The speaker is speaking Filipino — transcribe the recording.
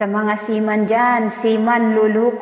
Sa mga seaman dyan, seaman luluko.